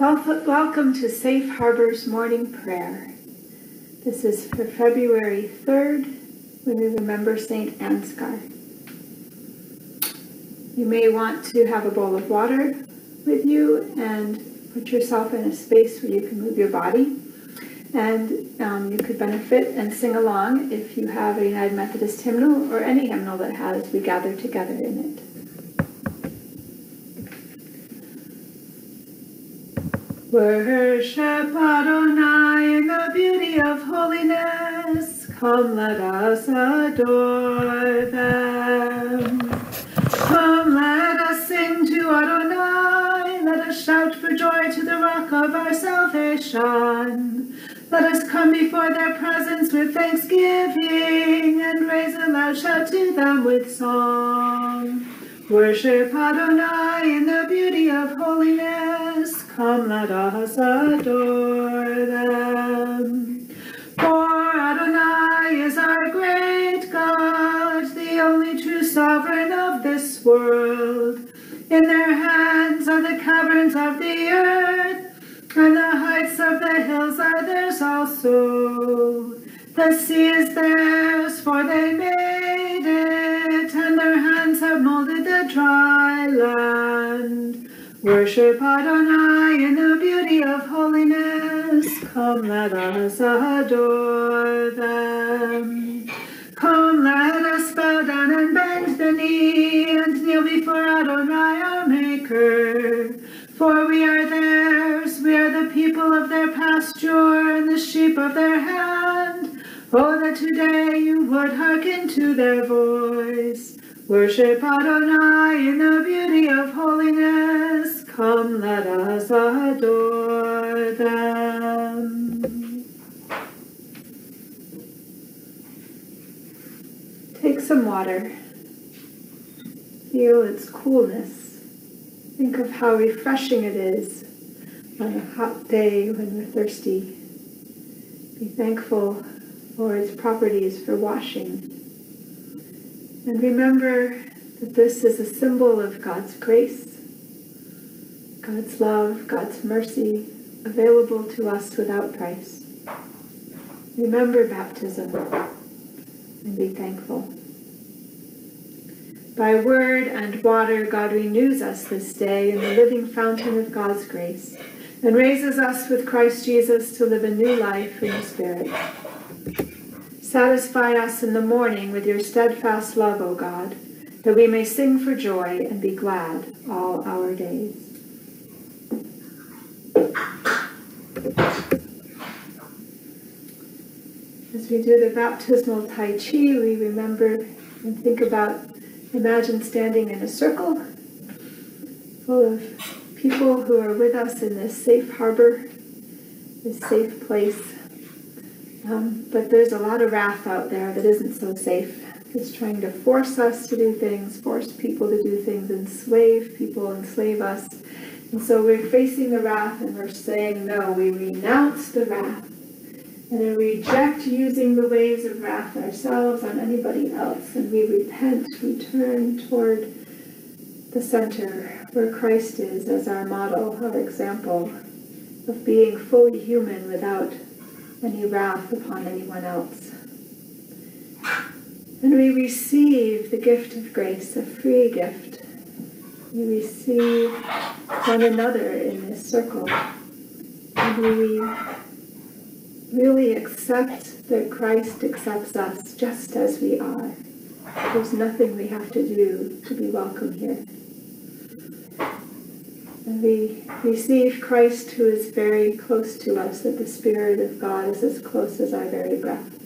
Welcome to Safe Harbor's morning prayer. This is for February 3rd when we remember St. Ansgar. You may want to have a bowl of water with you and put yourself in a space where you can move your body. And um, you could benefit and sing along if you have a United Methodist hymnal or any hymnal that has We Gather Together in it. Worship Adonai in the beauty of holiness. Come, let us adore them. Come, let us sing to Adonai. Let us shout for joy to the rock of our salvation. Let us come before their presence with thanksgiving and raise a loud shout to them with song. Worship Adonai in the beauty of holiness. Come, let us adore them. For Adonai is our great God, the only true sovereign of this world. In their hands are the caverns of the earth, and the heights of the hills are theirs also. The sea is theirs, for they made it, and their hands have molded the dry land. Worship Adonai in the beauty of holiness. Come, let us adore them. Come, let us bow down and bend the knee and kneel before Adonai our Maker. For we are theirs, we are the people of their pasture and the sheep of their hand. Oh, that today you would hearken to their voice. Worship Adonai in the beauty of holiness. Come, let us adore them. Take some water. Feel its coolness. Think of how refreshing it is on a hot day when we're thirsty. Be thankful for its properties for washing. And remember that this is a symbol of God's grace, God's love, God's mercy, available to us without price. Remember baptism and be thankful. By word and water, God renews us this day in the living fountain of God's grace and raises us with Christ Jesus to live a new life in the Spirit. Satisfy us in the morning with your steadfast love, O God, that we may sing for joy and be glad all our days. As we do the baptismal Tai Chi, we remember and think about, imagine standing in a circle full of people who are with us in this safe harbor, this safe place. Um, but there's a lot of wrath out there that isn't so safe. It's trying to force us to do things, force people to do things, enslave people, enslave us. And so we're facing the wrath and we're saying, no, we renounce the wrath. And we reject using the ways of wrath ourselves on anybody else. And we repent, we turn toward the center where Christ is as our model, our example of being fully human without any wrath upon anyone else. And we receive the gift of grace, a free gift. We receive one another in this circle. And we really accept that Christ accepts us just as we are. There's nothing we have to do to be welcome here. And we receive Christ who is very close to us, that the Spirit of God is as close as our very breath.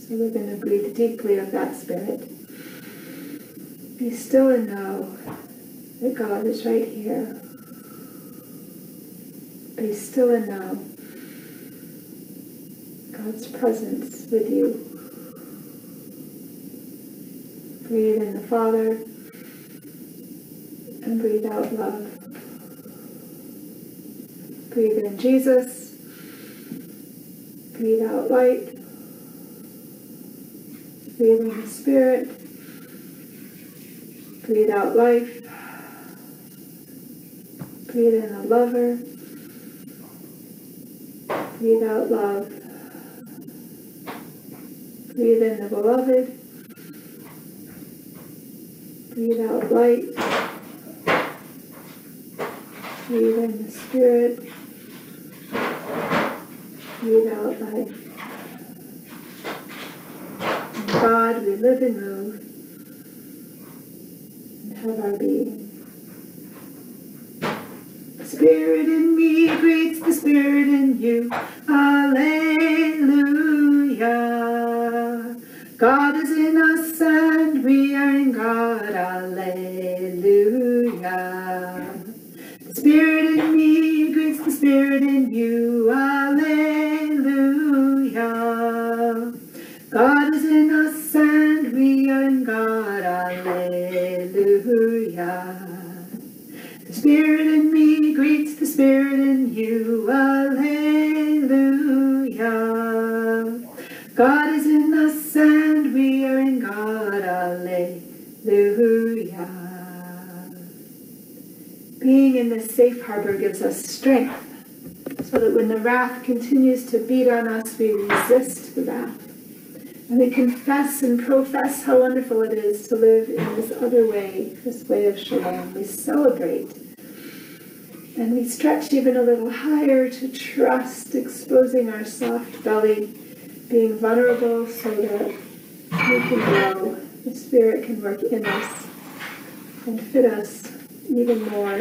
So we're going to breathe deeply of that Spirit. Be still and know that God is right here. Be still and know God's presence with you. Breathe in the Father and breathe out love. Breathe in Jesus. Breathe out light. Breathe in the Spirit. Breathe out life. Breathe in the lover. Breathe out love. Breathe in the beloved. Breathe out light. Breathe in the spirit. Breathe out. In God, we live and move and have our being. Spirit in me greets the Spirit in you. Alleluia. Spirit in me greets the Spirit in you. Alleluia. God is in us and we are in God. Alleluia. Being in this safe harbor gives us strength so that when the wrath continues to beat on us, we resist the wrath. And we confess and profess how wonderful it is to live in this other way, this way of shalom. We celebrate. And we stretch even a little higher to trust, exposing our soft belly, being vulnerable so that we can grow. The Spirit can work in us and fit us even more,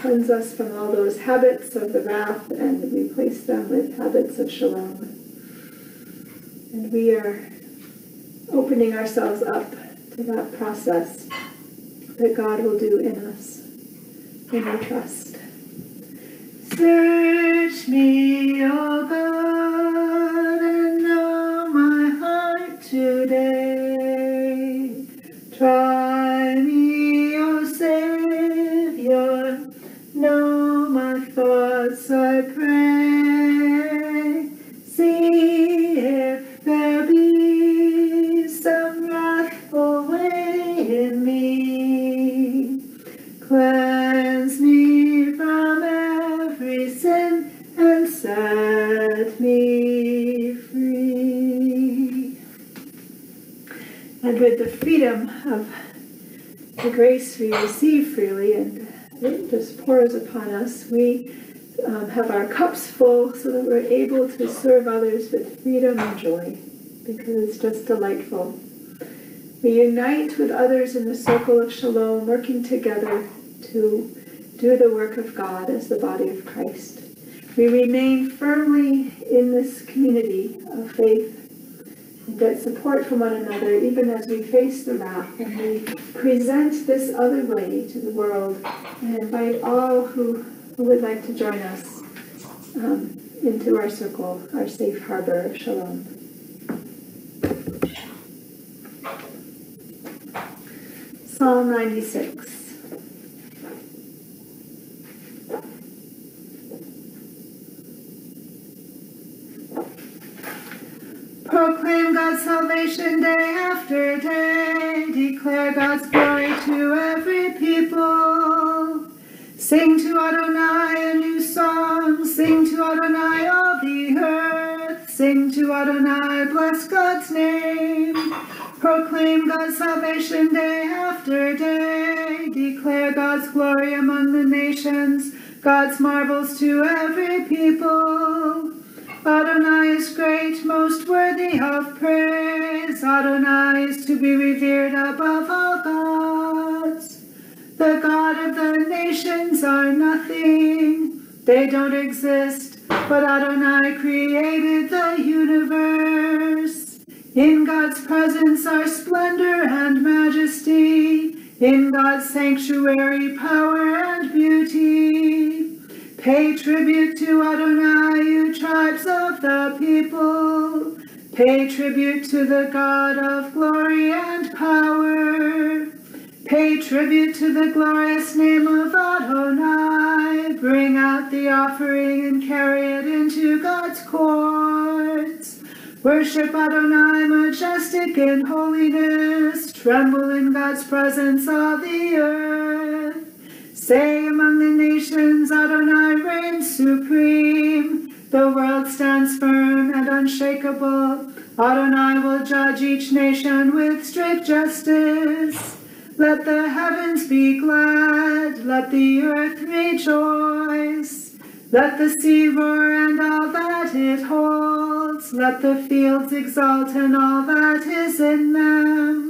cleanse us from all those habits of the wrath and replace them with habits of shalom. And we are opening ourselves up to that process that God will do in us when we trust. Search me, O God, And with the freedom of the grace we receive freely and it just pours upon us, we um, have our cups full so that we're able to serve others with freedom and joy because it's just delightful. We unite with others in the circle of shalom, working together to do the work of God as the body of Christ. We remain firmly in this community of faith get support from one another even as we face the wrath and we present this other way to the world and invite all who, who would like to join us um, into our circle, our safe harbor of shalom. Psalm 96. Proclaim Day after day. Declare God's glory to every people. Sing to Adonai a new song. Sing to Adonai all the earth. Sing to Adonai, bless God's name. Proclaim God's salvation day after day. Declare God's glory among the nations. God's marvels to every people. Adonai is great, most worthy of praise. Adonai is to be revered above all gods. The God of the nations are nothing. They don't exist, but Adonai created the universe. In God's presence are splendor and majesty. In God's sanctuary, power and beauty. Pay tribute to Adonai, you tribes of the people. Pay tribute to the God of glory and power. Pay tribute to the glorious name of Adonai. Bring out the offering and carry it into God's courts. Worship Adonai, majestic in holiness. Tremble in God's presence, all the earth. Say among the nations, Adonai reigns supreme. The world stands firm and unshakable. Adonai will judge each nation with strict justice. Let the heavens be glad, let the earth rejoice. Let the sea roar and all that it holds. Let the fields exult and all that is in them.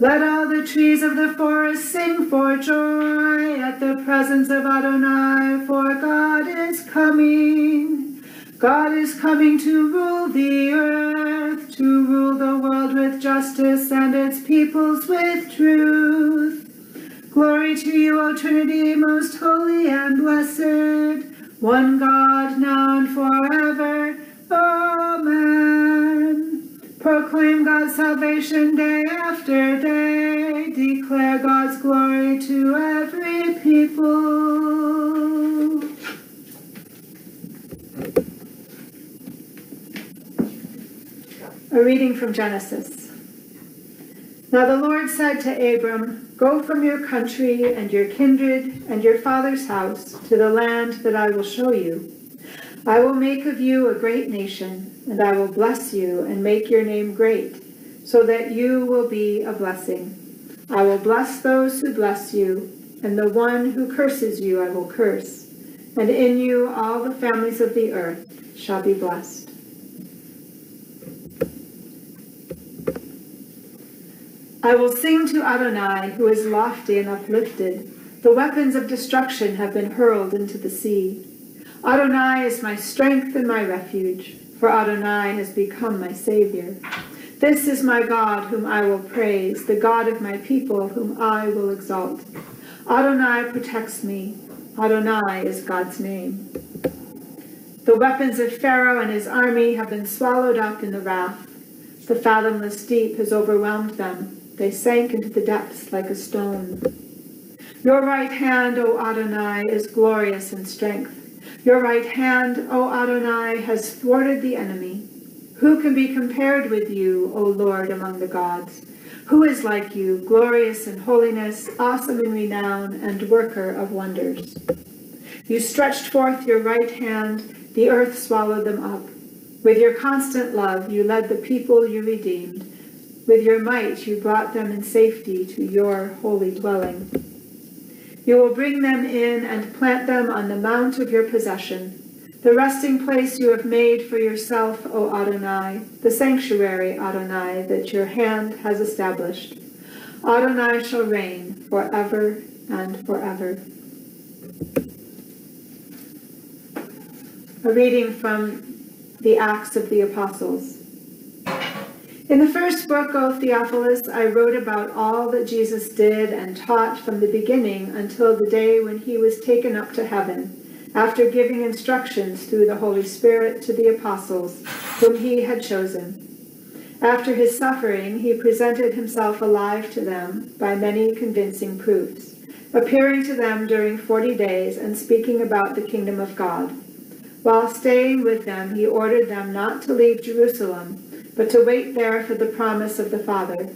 Let all the trees of the forest sing for joy at the presence of Adonai, for God is coming. God is coming to rule the earth, to rule the world with justice and its peoples with truth. Glory to you, O Trinity, most holy and blessed, one God, now and forever. Amen. Proclaim God's salvation day after day. Declare God's glory to every people. A reading from Genesis. Now the Lord said to Abram, Go from your country and your kindred and your father's house to the land that I will show you. I will make of you a great nation, and I will bless you and make your name great, so that you will be a blessing. I will bless those who bless you, and the one who curses you I will curse, and in you all the families of the earth shall be blessed. I will sing to Adonai, who is lofty and uplifted. The weapons of destruction have been hurled into the sea. Adonai is my strength and my refuge, for Adonai has become my Savior. This is my God, whom I will praise, the God of my people, whom I will exalt. Adonai protects me. Adonai is God's name. The weapons of Pharaoh and his army have been swallowed up in the wrath. The fathomless deep has overwhelmed them. They sank into the depths like a stone. Your right hand, O Adonai, is glorious in strength. Your right hand, O Adonai, has thwarted the enemy. Who can be compared with you, O Lord, among the gods? Who is like you, glorious in holiness, awesome in renown, and worker of wonders? You stretched forth your right hand, the earth swallowed them up. With your constant love, you led the people you redeemed. With your might you brought them in safety to your holy dwelling. You will bring them in and plant them on the mount of your possession, the resting place you have made for yourself, O Adonai, the sanctuary, Adonai, that your hand has established. Adonai shall reign forever and forever. A reading from the Acts of the Apostles. In the first book, O Theophilus, I wrote about all that Jesus did and taught from the beginning until the day when he was taken up to heaven, after giving instructions through the Holy Spirit to the apostles whom he had chosen. After his suffering, he presented himself alive to them by many convincing proofs, appearing to them during forty days and speaking about the kingdom of God. While staying with them, he ordered them not to leave Jerusalem but to wait there for the promise of the Father.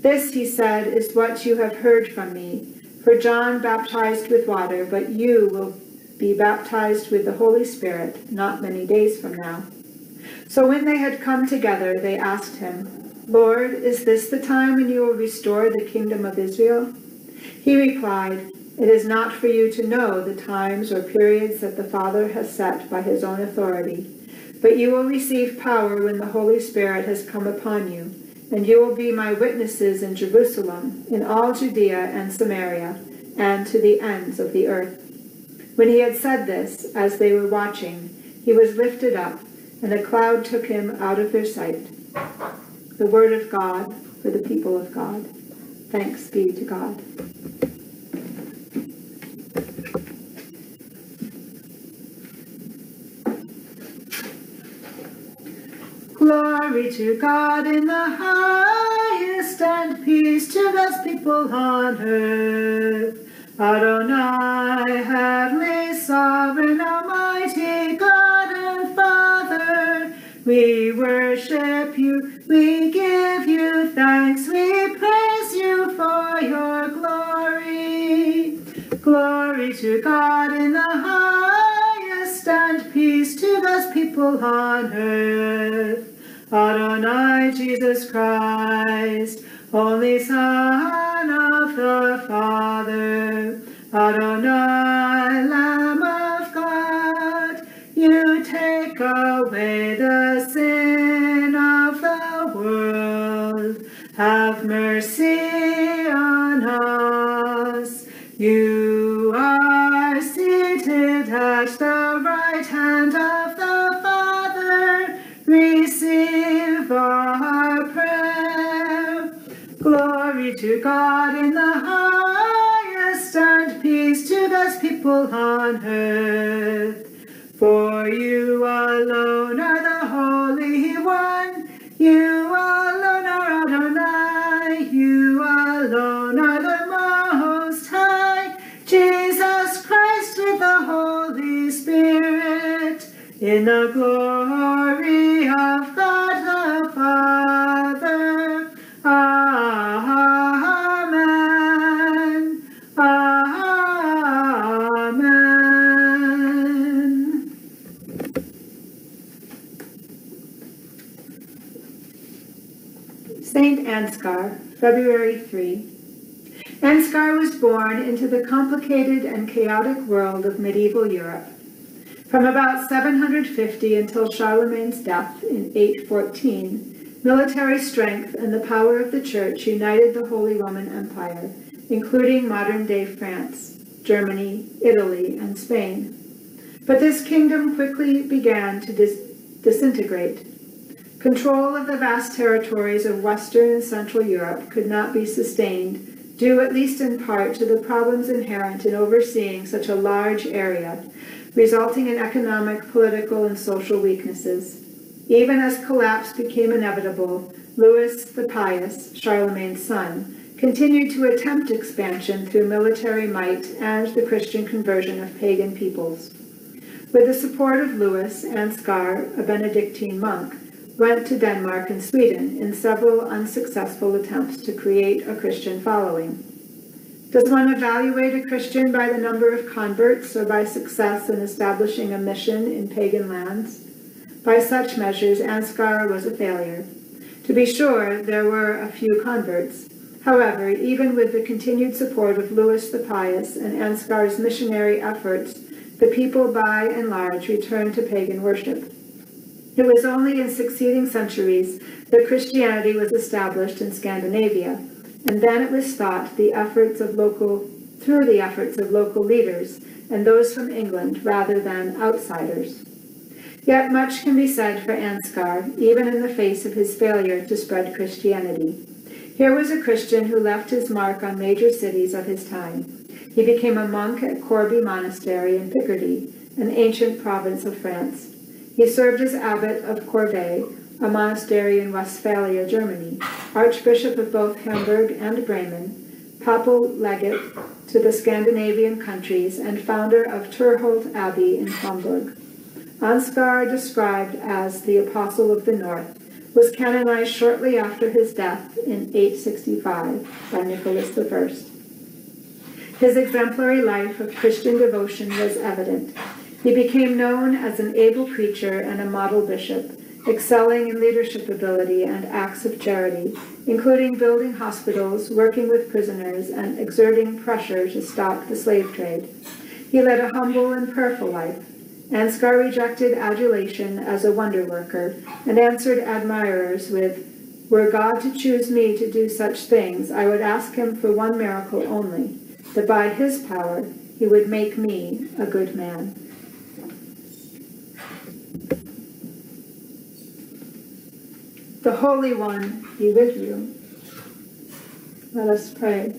This, he said, is what you have heard from me. For John baptized with water, but you will be baptized with the Holy Spirit not many days from now. So when they had come together, they asked him, Lord, is this the time when you will restore the kingdom of Israel? He replied, It is not for you to know the times or periods that the Father has set by his own authority but you will receive power when the Holy Spirit has come upon you, and you will be my witnesses in Jerusalem, in all Judea and Samaria, and to the ends of the earth. When he had said this, as they were watching, he was lifted up, and a cloud took him out of their sight. The word of God for the people of God. Thanks be to God. Glory to God in the highest, and peace to God's people on earth. Adonai, heavenly sovereign, almighty God and Father, we worship you, we give you thanks, we praise you for your glory. Glory to God in the highest, and peace to God's people on earth. Adonai, Jesus Christ, only Son of the Father. Adonai, Lamb of God, you take away the sin of the world. Have mercy on us. You are seated at the right hand of people on earth. Saint Ansgar, February 3. Ansgar was born into the complicated and chaotic world of medieval Europe. From about 750 until Charlemagne's death in 814, military strength and the power of the Church united the Holy Roman Empire, including modern-day France, Germany, Italy, and Spain. But this kingdom quickly began to dis- disintegrate. Control of the vast territories of Western and Central Europe could not be sustained, due at least in part to the problems inherent in overseeing such a large area, resulting in economic, political, and social weaknesses. Even as collapse became inevitable, Louis the Pious, Charlemagne's son, continued to attempt expansion through military might and the Christian conversion of pagan peoples. With the support of Louis, Ansgar, a Benedictine monk, went to Denmark and Sweden in several unsuccessful attempts to create a Christian following. Does one evaluate a Christian by the number of converts or by success in establishing a mission in pagan lands? By such measures, Ansgar was a failure. To be sure, there were a few converts. However, even with the continued support of Louis the Pious and Ansgar's missionary efforts, the people by and large returned to pagan worship. It was only in succeeding centuries that Christianity was established in Scandinavia, and then it was thought the efforts of local through the efforts of local leaders and those from England rather than outsiders. Yet much can be said for Ansgar, even in the face of his failure to spread Christianity. Here was a Christian who left his mark on major cities of his time. He became a monk at Corbie Monastery in Picardy, an ancient province of France. He served as abbot of Corvey, a monastery in Westphalia, Germany, archbishop of both Hamburg and Bremen, papal legate to the Scandinavian countries, and founder of Terholt Abbey in Hamburg. Ansgar, described as the Apostle of the North, was canonized shortly after his death in 865 by Nicholas I. His exemplary life of Christian devotion was evident. He became known as an able preacher and a model bishop, excelling in leadership ability and acts of charity, including building hospitals, working with prisoners, and exerting pressure to stop the slave trade. He led a humble and prayerful life. Ansgar rejected adulation as a wonder worker and answered admirers with, Were God to choose me to do such things, I would ask him for one miracle only, that by his power he would make me a good man. The Holy One be with you. Let us pray.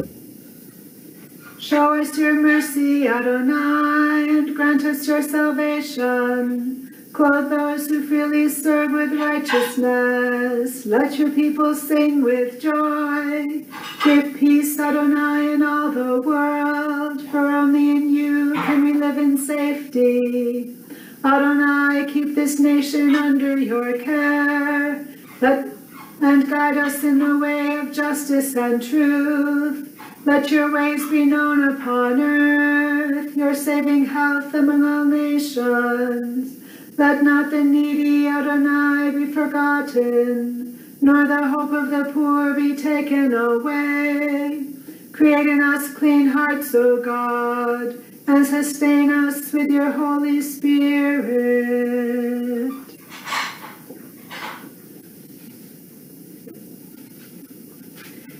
Show us your mercy, Adonai, and grant us your salvation. Clothe those who freely serve with righteousness. Let your people sing with joy. Give peace, Adonai, in all the world, for only in you can we live in safety. Adonai, keep this nation under your care. Let, and guide us in the way of justice and truth. Let your ways be known upon earth, your saving health among all nations. Let not the needy Adonai be forgotten, nor the hope of the poor be taken away. Create in us clean hearts, O God, and sustain us with your Holy Spirit.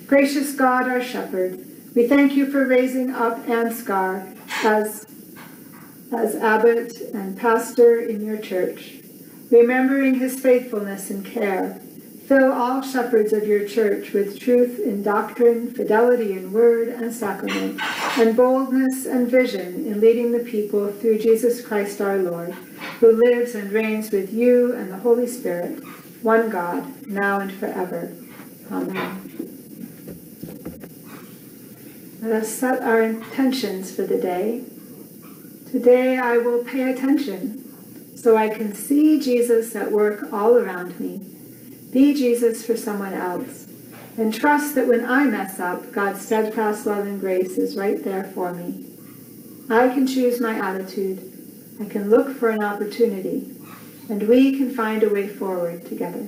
Gracious God, our shepherd, we thank you for raising up Ansgar as, as abbot and pastor in your church. Remembering his faithfulness and care, fill all shepherds of your church with truth in doctrine, fidelity in word and sacrament, and boldness and vision in leading the people through Jesus Christ our Lord, who lives and reigns with you and the Holy Spirit, one God, now and forever. Amen. Let us set our intentions for the day. Today I will pay attention so I can see Jesus at work all around me, be Jesus for someone else, and trust that when I mess up, God's steadfast love and grace is right there for me. I can choose my attitude. I can look for an opportunity, and we can find a way forward together.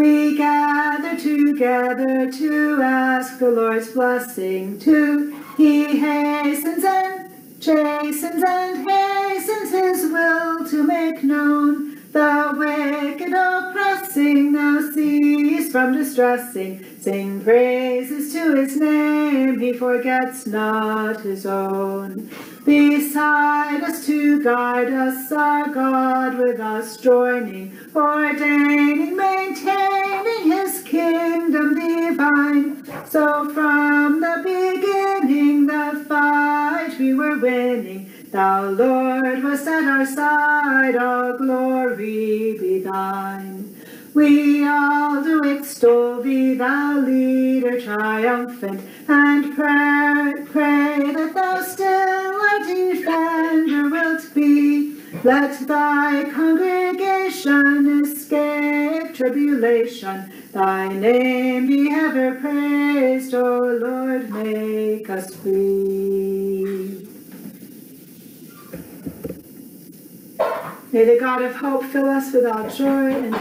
We gather together to ask the Lord's blessing too. He hastens and chastens and hastens his will to make known the wicked oppressing now cease from distressing. Sing praises to his name, he forgets not his own. Beside us to guide us, our God with us joining, ordaining, maintaining his kingdom divine. So from the beginning the fight we were winning, Thou, Lord, was at our side, all glory be thine. We all do extol thee, thou leader triumphant, and pray, pray that thou still our defender wilt be. Let thy congregation escape tribulation, thy name be ever praised, O Lord, make us free. May the God of hope fill us with all joy and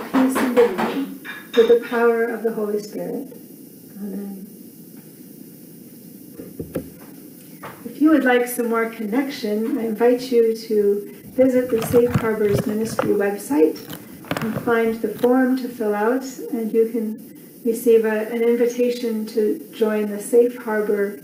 with the power of the Holy Spirit. Amen. If you would like some more connection, I invite you to visit the Safe Harbors Ministry website and find the form to fill out, and you can receive a, an invitation to join the Safe Harbor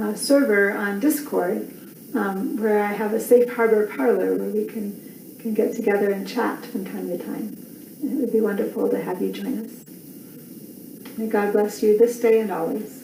uh, server on Discord, um, where I have a Safe Harbor parlor where we can can get together and chat from time to time. It would be wonderful to have you join us. May God bless you this day and always.